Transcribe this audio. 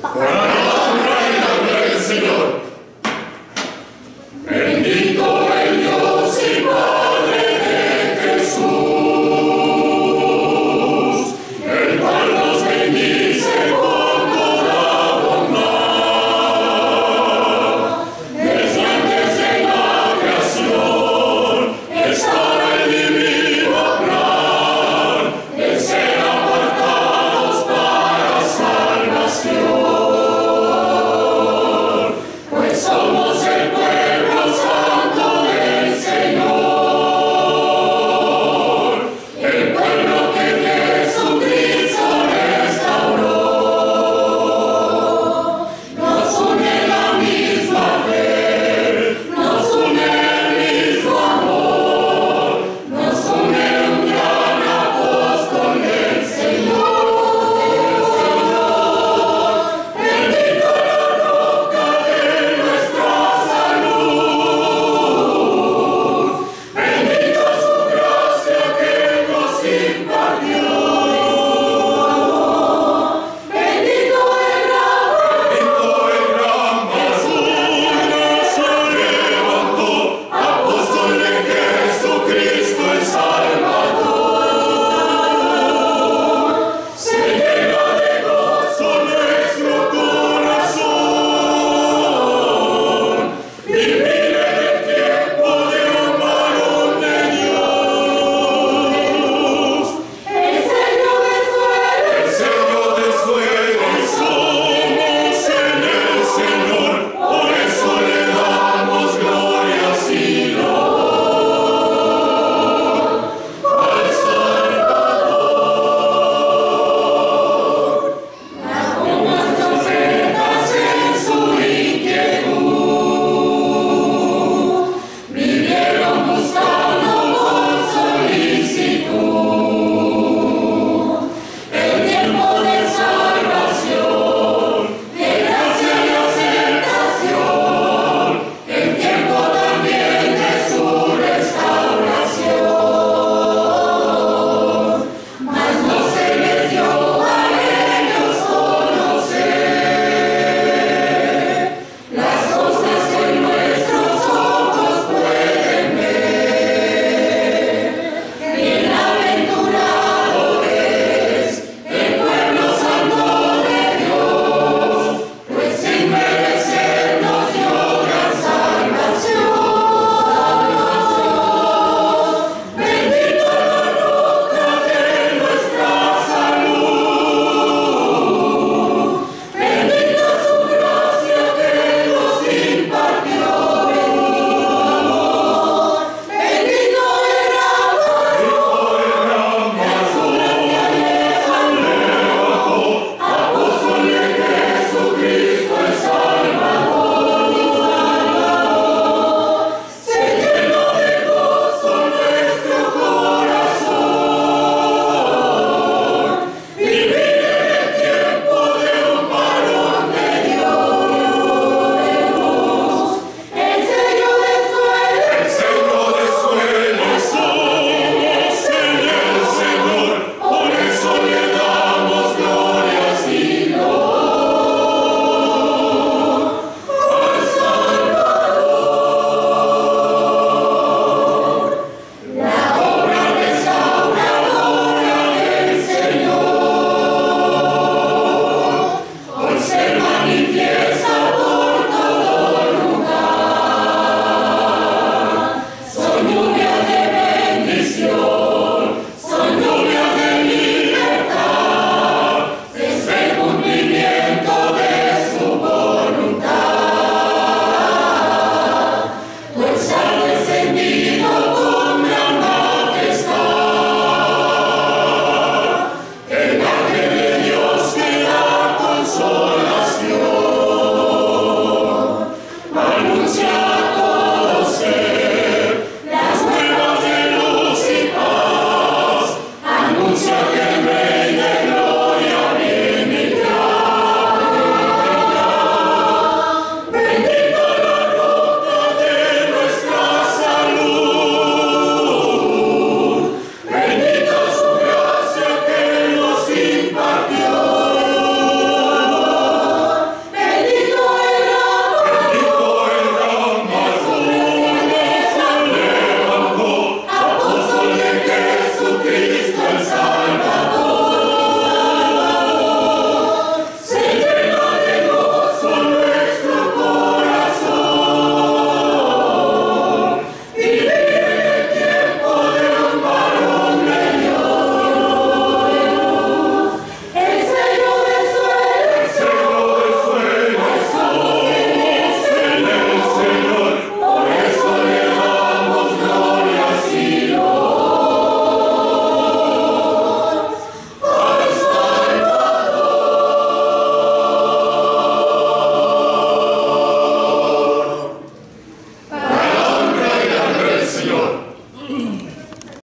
Por Señor.